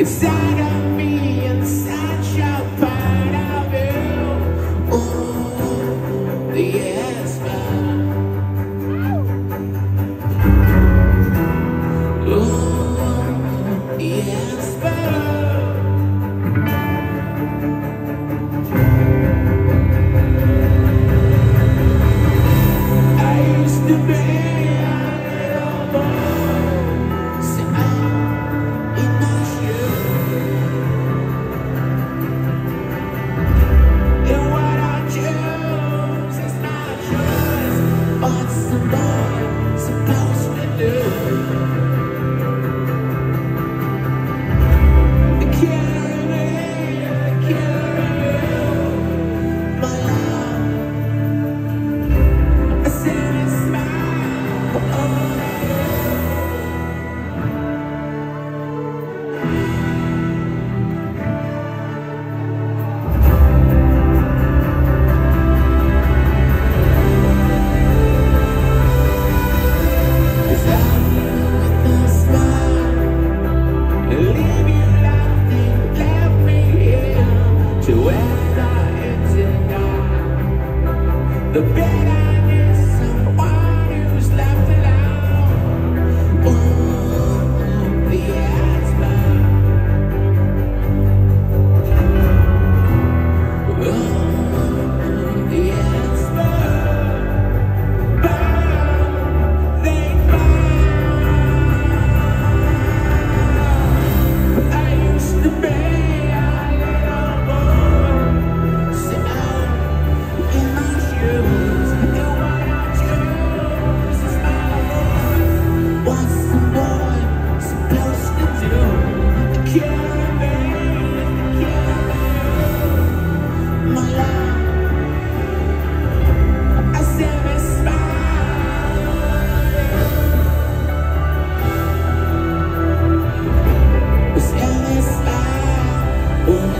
It's sad. that's the bad, so the better un